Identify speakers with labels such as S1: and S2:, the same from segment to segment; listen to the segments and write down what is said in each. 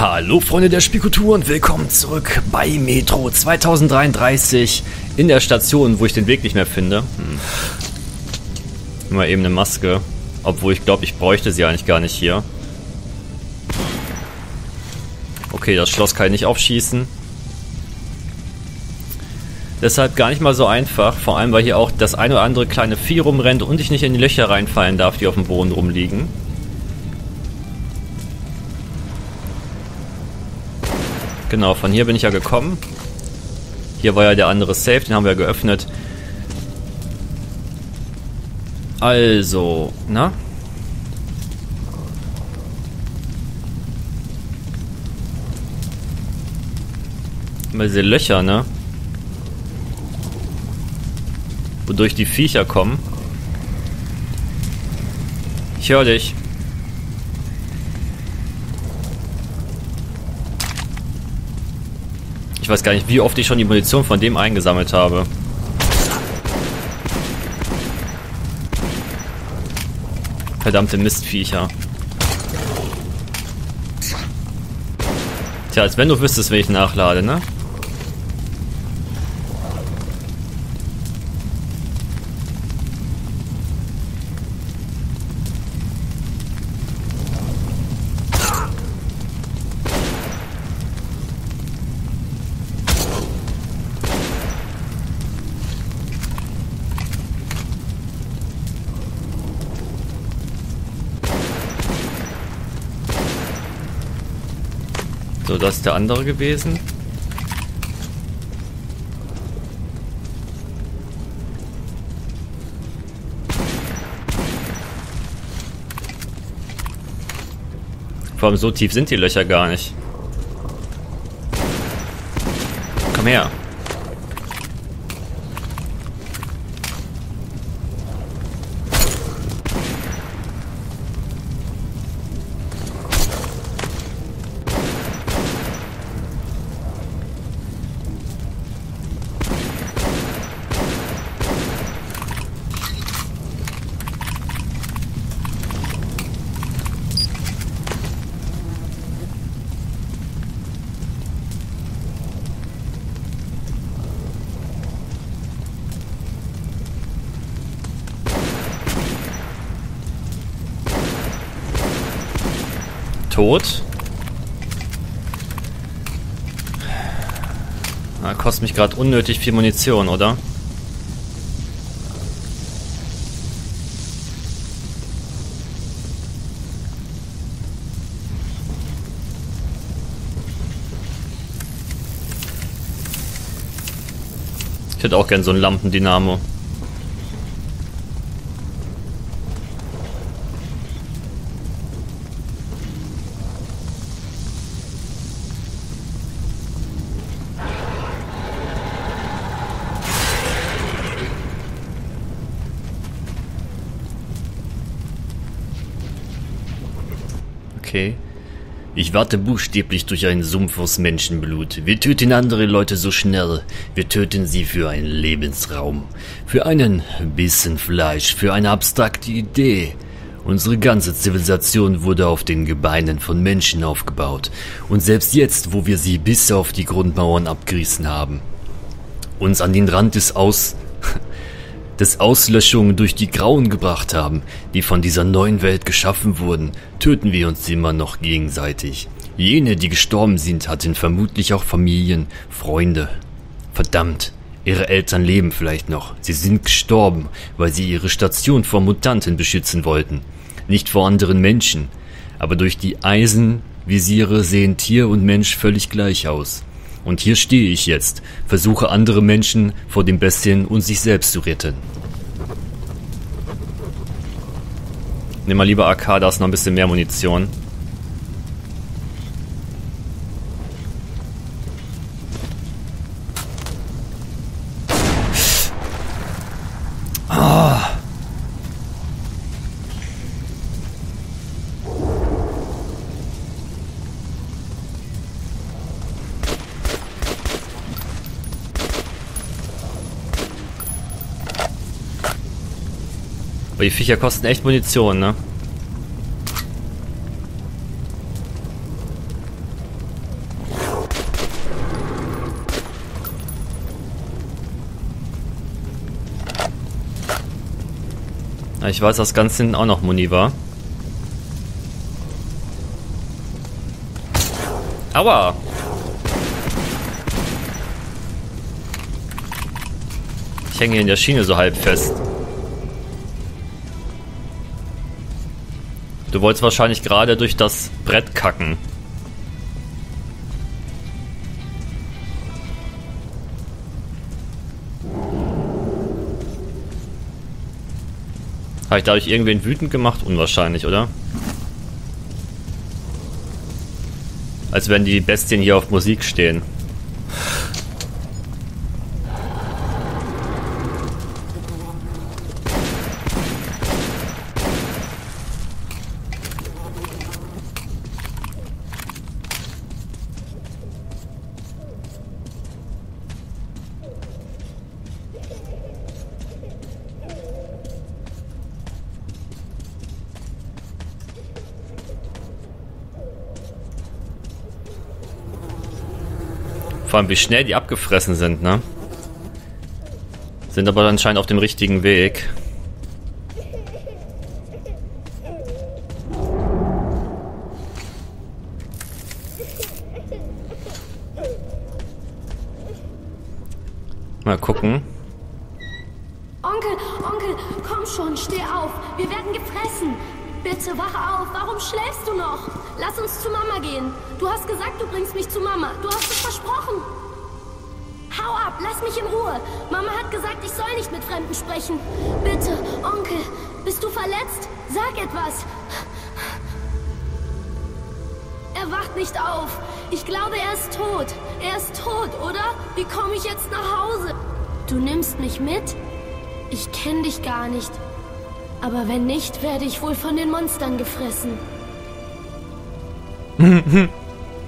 S1: Hallo Freunde der Spielkultur und willkommen zurück bei Metro 2033 in der Station, wo ich den Weg nicht mehr finde. Hm. Mal eben eine Maske, obwohl ich glaube, ich bräuchte sie eigentlich gar nicht hier. Okay, das Schloss kann ich nicht aufschießen. Deshalb gar nicht mal so einfach, vor allem weil hier auch das ein oder andere kleine Vieh rumrennt und ich nicht in die Löcher reinfallen darf, die auf dem Boden rumliegen. Genau, von hier bin ich ja gekommen. Hier war ja der andere Safe, den haben wir ja geöffnet. Also, na? Mal diese Löcher, ne? Wodurch die Viecher kommen. Ich höre dich. Ich weiß gar nicht, wie oft ich schon die Munition von dem eingesammelt habe. Verdammte Mistviecher. Tja, als wenn du wüsstest, wenn ich nachlade, ne? So, das ist der andere gewesen. Vor allem so tief sind die Löcher gar nicht. Komm her. Tot. Na, kostet mich gerade unnötig viel Munition, oder? Ich hätte auch gern so ein Lampendynamo. Okay. Ich warte buchstäblich durch einen Sumpf aus Menschenblut. Wir töten andere Leute so schnell. Wir töten sie für einen Lebensraum. Für einen Bissen Fleisch. Für eine abstrakte Idee. Unsere ganze Zivilisation wurde auf den Gebeinen von Menschen aufgebaut. Und selbst jetzt, wo wir sie bis auf die Grundmauern abgerissen haben, uns an den Rand des Aus des Auslöschung durch die Grauen gebracht haben, die von dieser neuen Welt geschaffen wurden, töten wir uns immer noch gegenseitig. Jene, die gestorben sind, hatten vermutlich auch Familien, Freunde. Verdammt, ihre Eltern leben vielleicht noch. Sie sind gestorben, weil sie ihre Station vor Mutanten beschützen wollten. Nicht vor anderen Menschen. Aber durch die Eisenvisiere sehen Tier und Mensch völlig gleich aus. Und hier stehe ich jetzt, versuche andere Menschen vor dem Bestien und sich selbst zu retten. Nimm mal lieber AK, da ist noch ein bisschen mehr Munition. Aber die Viecher kosten echt Munition, ne? Ich weiß, dass ganz hinten auch noch Muni war. Aua! Ich hänge in der Schiene so halb fest. Du wolltest wahrscheinlich gerade durch das Brett kacken. Habe ich dadurch irgendwen wütend gemacht? Unwahrscheinlich, oder? Als wenn die Bestien hier auf Musik stehen. Vor allem, wie schnell die abgefressen sind, ne? Sind aber anscheinend auf dem richtigen Weg.
S2: Wacht nicht auf. Ich glaube, er ist tot. Er ist tot, oder? Wie komme ich jetzt nach Hause? Du nimmst mich mit? Ich kenne dich gar nicht. Aber wenn nicht, werde ich wohl von den Monstern gefressen.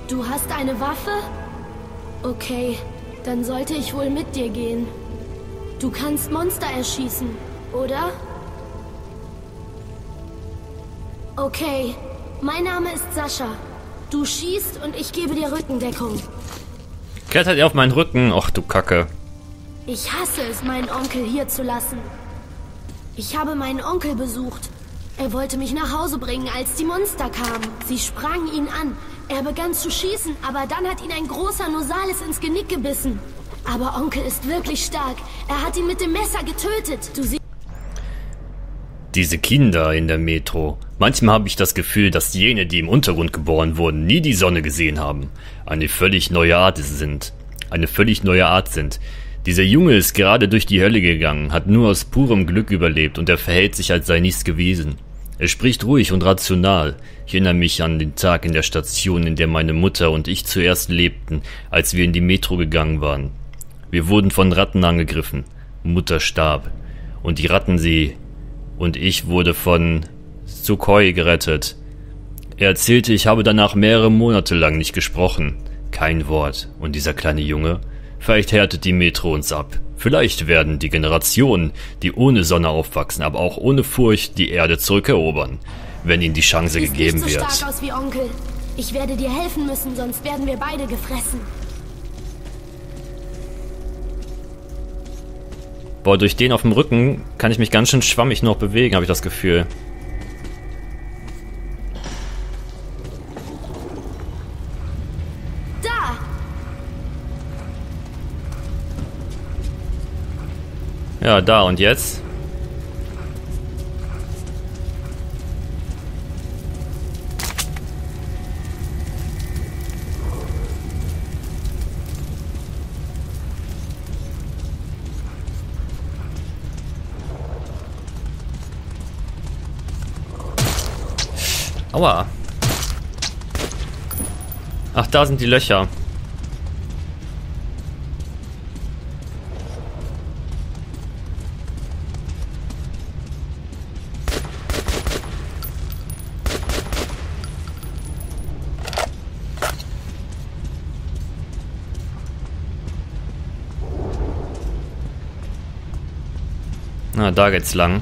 S2: du hast eine Waffe? Okay, dann sollte ich wohl mit dir gehen. Du kannst Monster erschießen, oder? Okay, mein Name ist Sascha. Du schießt und ich gebe dir Rückendeckung.
S1: Klettert ihr auf meinen Rücken? Och du Kacke.
S2: Ich hasse es, meinen Onkel hier zu lassen. Ich habe meinen Onkel besucht. Er wollte mich nach Hause bringen, als die Monster kamen. Sie sprangen ihn an. Er begann zu schießen, aber dann hat ihn ein großer Nosalis ins Genick gebissen. Aber Onkel ist wirklich stark. Er hat ihn mit dem Messer getötet. Du siehst.
S1: Diese Kinder in der Metro. Manchmal habe ich das Gefühl, dass jene, die im Untergrund geboren wurden, nie die Sonne gesehen haben. Eine völlig neue Art sind. Eine völlig neue Art sind. Dieser Junge ist gerade durch die Hölle gegangen, hat nur aus purem Glück überlebt und er verhält sich, als sei nichts gewesen. Er spricht ruhig und rational. Ich erinnere mich an den Tag in der Station, in der meine Mutter und ich zuerst lebten, als wir in die Metro gegangen waren. Wir wurden von Ratten angegriffen. Mutter starb. Und die Rattensee und ich wurde von Sukhoi gerettet. Er erzählte, ich habe danach mehrere Monate lang nicht gesprochen. Kein Wort. Und dieser kleine Junge? Vielleicht härtet die Metro uns ab. Vielleicht werden die Generationen, die ohne Sonne aufwachsen, aber auch ohne Furcht die Erde zurückerobern, wenn ihnen die Chance gegeben
S2: so
S1: wird.
S2: stark aus wie Onkel. Ich werde dir helfen müssen, sonst werden wir beide gefressen.
S1: Boah, durch den auf dem Rücken kann ich mich ganz schön schwammig noch bewegen, habe ich das Gefühl.
S2: Da!
S1: Ja, da und jetzt? Aua. Ach, da sind die Löcher. Na, da geht's lang.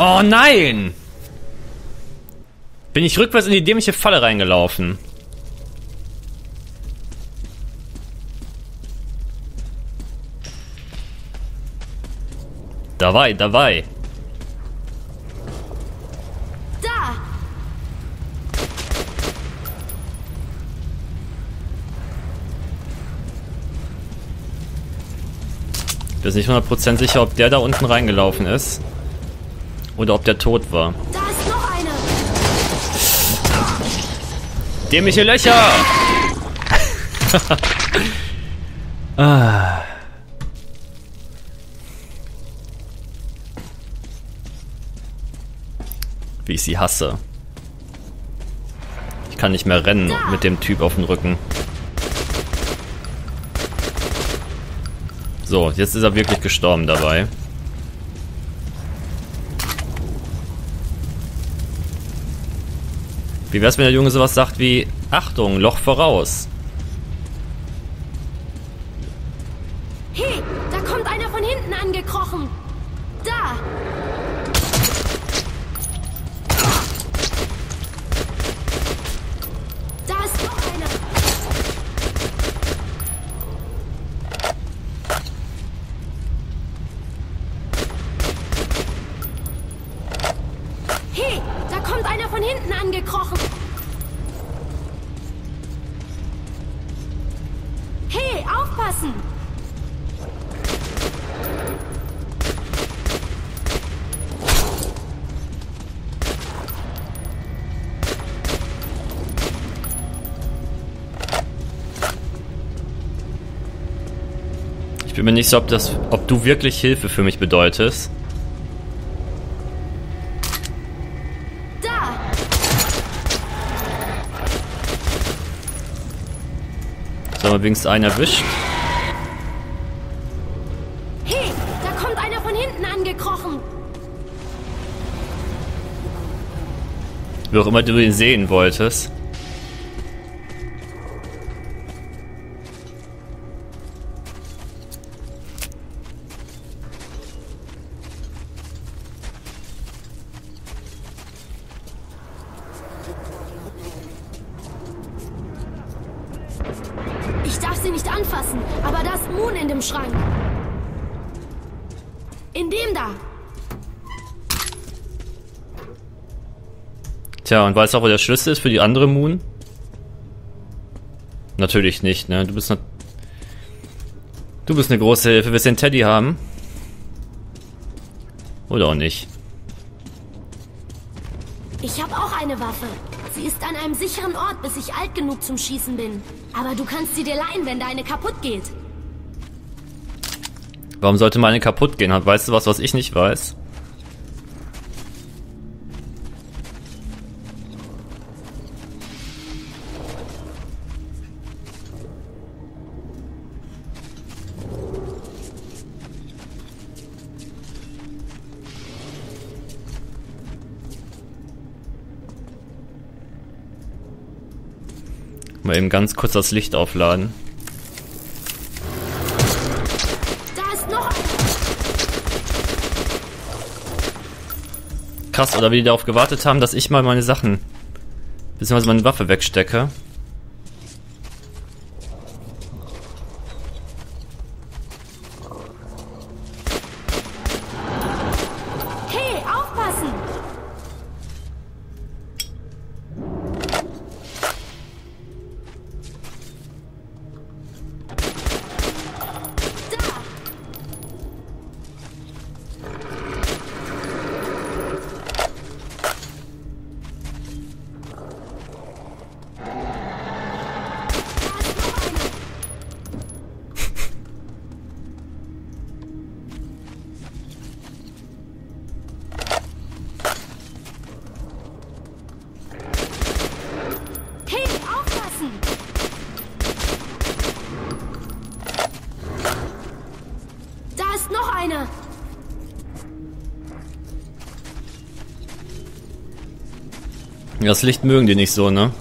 S1: Oh nein! Bin ich rückwärts in die dämliche Falle reingelaufen. Dabei, dabei.
S2: Da!
S1: Ich bin nicht 100% sicher, ob der da unten reingelaufen ist. Oder ob der tot war.
S2: Da ist noch einer!
S1: Dämliche Löcher! ah. Wie ich sie hasse. Ich kann nicht mehr rennen mit dem Typ auf dem Rücken. So, jetzt ist er wirklich gestorben dabei. Wie wär's, wenn der Junge sowas sagt wie Achtung, Loch voraus?
S2: Hey, da kommt einer von hinten angekrochen! Da! Da ist noch einer! Hey, da kommt einer von hinten angekrochen!
S1: Bin nicht so, ob, das, ob du wirklich Hilfe für mich bedeutest.
S2: Da!
S1: So, haben wir wenigstens einen erwischt.
S2: Hey, da kommt einer von hinten angekrochen!
S1: Wie auch immer du ihn sehen wolltest. Tja, und weißt du auch, wo der Schlüssel ist für die andere Moon? Natürlich nicht, ne? Du bist ne Du bist eine große Hilfe. Willst du den Teddy haben? Oder auch nicht.
S2: Ich habe auch eine Waffe. Sie ist an einem sicheren Ort, bis ich alt genug zum Schießen bin. Aber du kannst sie dir leihen, wenn deine kaputt geht.
S1: Warum sollte meine kaputt gehen? Weißt du was, was ich nicht weiß? Eben ganz kurz das Licht aufladen.
S2: Da ist noch einer.
S1: Krass, oder wie die darauf gewartet haben, dass ich mal meine Sachen, beziehungsweise meine Waffe wegstecke.
S2: Aufpassen! Da ist noch einer!
S1: Das Licht mögen die nicht so, ne?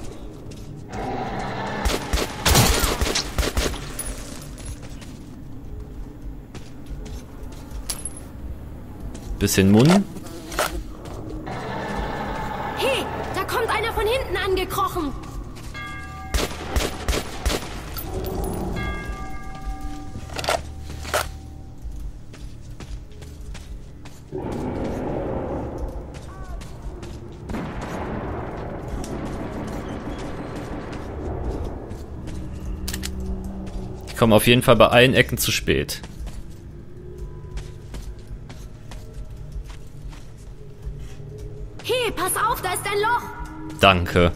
S1: Bisschen Mund. Ich komme auf jeden Fall bei allen Ecken zu spät.
S2: Hey, pass auf, da ist ein Loch.
S1: Danke.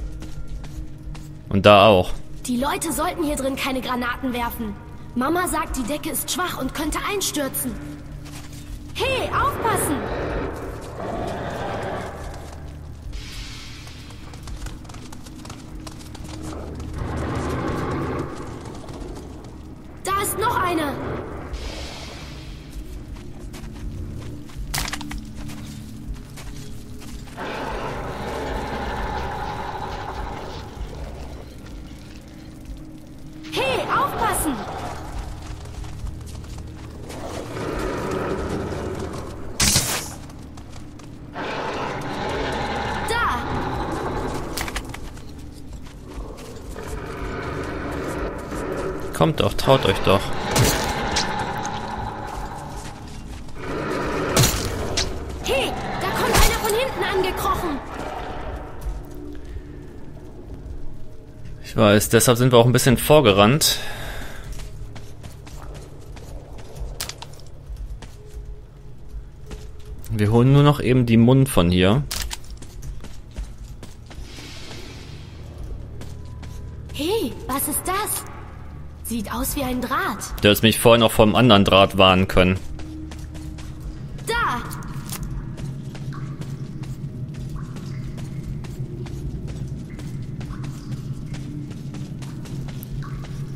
S1: Und da auch.
S2: Die Leute sollten hier drin keine Granaten werfen. Mama sagt, die Decke ist schwach und könnte einstürzen. Hey, aufpassen!
S1: Kommt doch, traut euch doch.
S2: Hey, da kommt einer von hinten angekrochen.
S1: Ich weiß, deshalb sind wir auch ein bisschen vorgerannt. Wir holen nur noch eben die Mund von hier.
S2: Hey, was ist das? Sieht aus wie ein Draht.
S1: Du hättest mich vorhin auch vom anderen Draht warnen können.
S2: Da!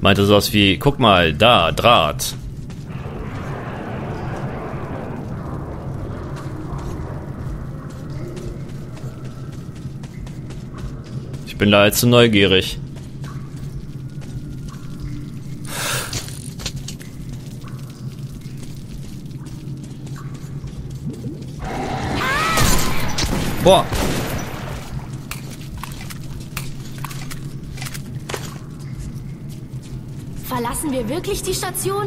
S1: Meinte sowas wie, guck mal, da, Draht. Ich bin da jetzt zu neugierig. Boah.
S2: Verlassen wir wirklich die Station?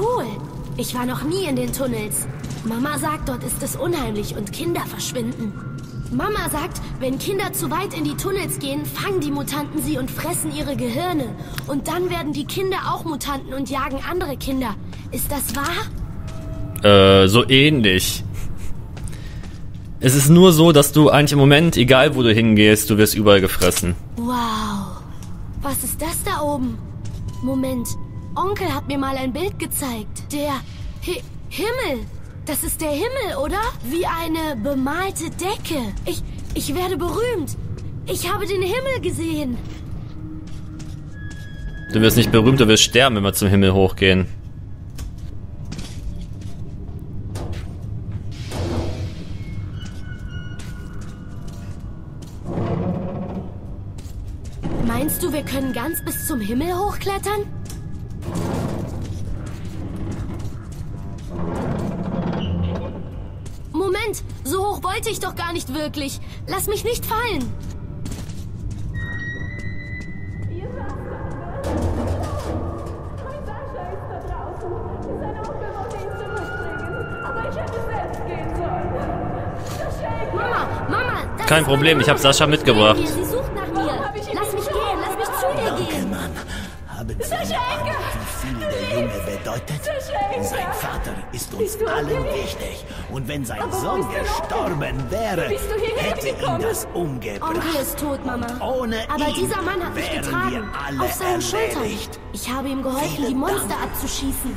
S2: Cool. Ich war noch nie in den Tunnels. Mama sagt, dort ist es unheimlich und Kinder verschwinden. Mama sagt, wenn Kinder zu weit in die Tunnels gehen, fangen die Mutanten sie und fressen ihre Gehirne. Und dann werden die Kinder auch Mutanten und jagen andere Kinder. Ist das wahr?
S1: Äh, so ähnlich. Es ist nur so, dass du eigentlich im Moment, egal wo du hingehst, du wirst überall gefressen.
S2: Wow. Was ist das da oben? Moment. Onkel hat mir mal ein Bild gezeigt. Der Hi Himmel. Das ist der Himmel, oder? Wie eine bemalte Decke. Ich, ich werde berühmt. Ich habe den Himmel gesehen.
S1: Du wirst nicht berühmt, du wirst sterben, wenn wir zum Himmel hochgehen.
S2: Hochklettern? Moment, so hoch wollte ich doch gar nicht wirklich. Lass mich nicht fallen.
S3: Mein Sascha ist da draußen. Seine
S4: Sein Vater ist uns allen wichtig. Und wenn sein
S3: Aber
S4: Sohn gestorben wäre, hätte ihn das umgebracht.
S2: Onkel ist tot, Mama.
S4: Ohne
S2: Aber
S4: ihn
S2: dieser Mann hat mich getragen. Auf seinen Schultern. Ich habe ihm geholfen,
S4: Vielen
S2: die Monster
S4: Dank.
S2: abzuschießen.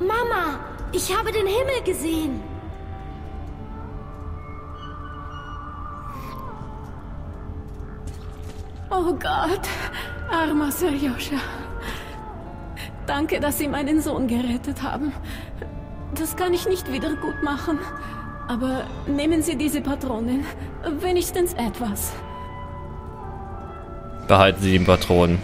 S2: Mama, ich habe den Himmel gesehen.
S3: Oh Gott, Armer Serjoscha. Danke, dass Sie meinen Sohn gerettet haben. Das kann ich nicht wieder gut machen. Aber nehmen Sie diese Patronen. Wenigstens etwas.
S1: Behalten Sie die Patronen.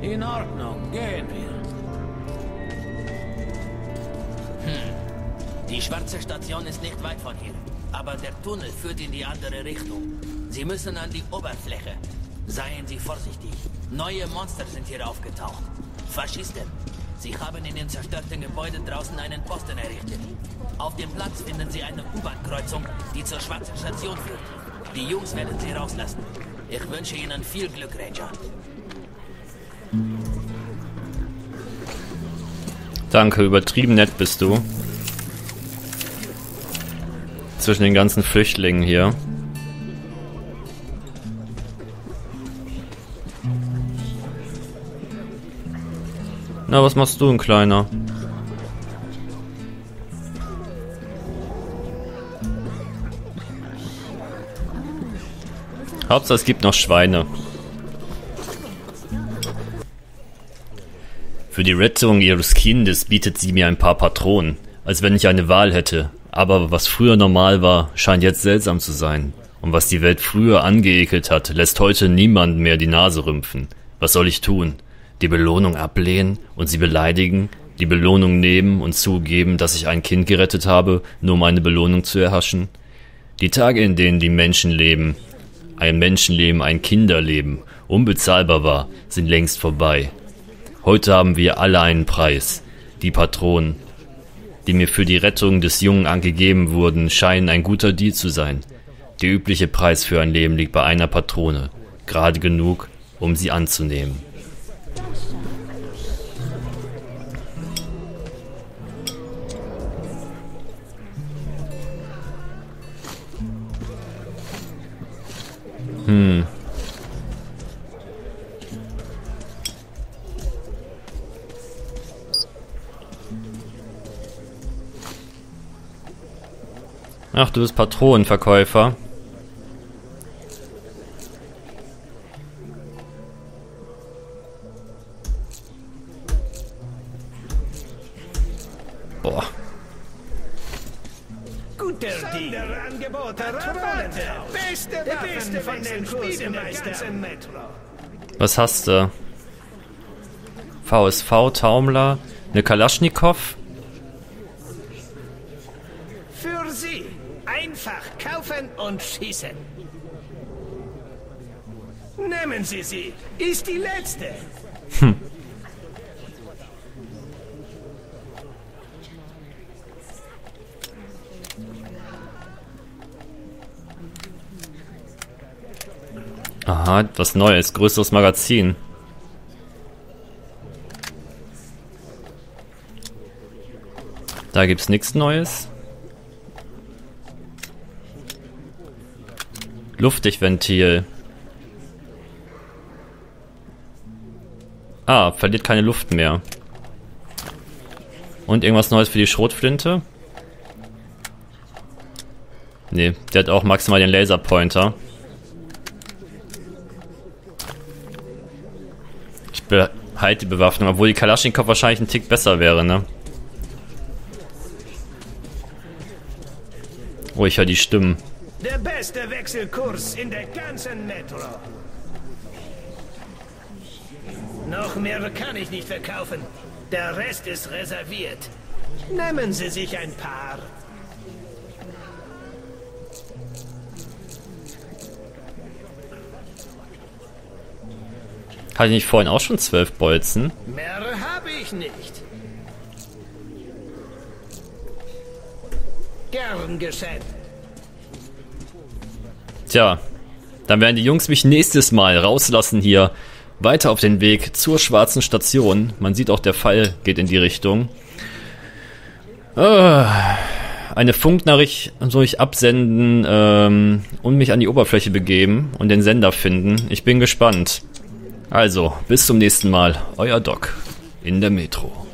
S4: In Ordnung, gehen wir. Hm.
S5: Die schwarze Station ist nicht weit von hier. Aber der Tunnel führt in die andere Richtung. Sie müssen an die Oberfläche. Seien Sie vorsichtig. Neue Monster sind hier aufgetaucht. Faschisten. Sie haben in den zerstörten Gebäuden draußen einen Posten errichtet. Auf dem Platz finden Sie eine U-Bahn-Kreuzung, die zur schwarzen Station führt. Die Jungs werden Sie rauslassen. Ich wünsche Ihnen viel Glück, Ranger.
S1: Danke, übertrieben nett bist du. Zwischen den ganzen Flüchtlingen hier. Na, was machst du, ein Kleiner? Hauptsache es gibt noch Schweine. Für die Rettung ihres Kindes bietet sie mir ein paar Patronen, als wenn ich eine Wahl hätte. Aber was früher normal war, scheint jetzt seltsam zu sein. Und was die Welt früher angeekelt hat, lässt heute niemand mehr die Nase rümpfen. Was soll ich tun? Die Belohnung ablehnen und sie beleidigen? Die Belohnung nehmen und zugeben, dass ich ein Kind gerettet habe, nur um eine Belohnung zu erhaschen? Die Tage, in denen die Menschen leben, ein Menschenleben, ein Kinderleben, unbezahlbar war, sind längst vorbei. Heute haben wir alle einen Preis. Die Patronen, die mir für die Rettung des Jungen angegeben wurden, scheinen ein guter Deal zu sein. Der übliche Preis für ein Leben liegt bei einer Patrone, gerade genug, um sie anzunehmen. Hm. Ach, du bist Patronenverkäufer. Boah.
S4: Guter Deal. Angebote, Rabatte. Beste Waffen von den Spielmeister im Metro.
S1: Was hast du? VSV, Taumler, eine Kalaschnikow?
S4: Für Sie. Einfach kaufen und schießen. Nehmen Sie sie. Ist die letzte.
S1: Aha, was Neues, größeres Magazin. Da gibt's nichts Neues. Luftdichtventil. Ah, verliert keine Luft mehr. Und irgendwas Neues für die Schrotflinte? Nee, der hat auch maximal den Laserpointer. Ich behalte die Bewaffnung, obwohl die Kalaschnikow wahrscheinlich ein Tick besser wäre, ne? Oh, ich höre die Stimmen.
S4: Der beste Wechselkurs in der ganzen Metro. Noch mehr kann ich nicht verkaufen. Der Rest ist reserviert. Nehmen Sie sich ein paar.
S1: Hatte ich nicht vorhin auch schon zwölf Bolzen?
S4: Mehr habe ich nicht. Gern geschehen.
S1: Tja, dann werden die Jungs mich nächstes Mal rauslassen hier. Weiter auf den Weg zur schwarzen Station. Man sieht auch, der Pfeil geht in die Richtung. Äh, eine Funknachricht soll ich absenden ähm, und mich an die Oberfläche begeben und den Sender finden. Ich bin gespannt. Also, bis zum nächsten Mal. Euer Doc in der Metro.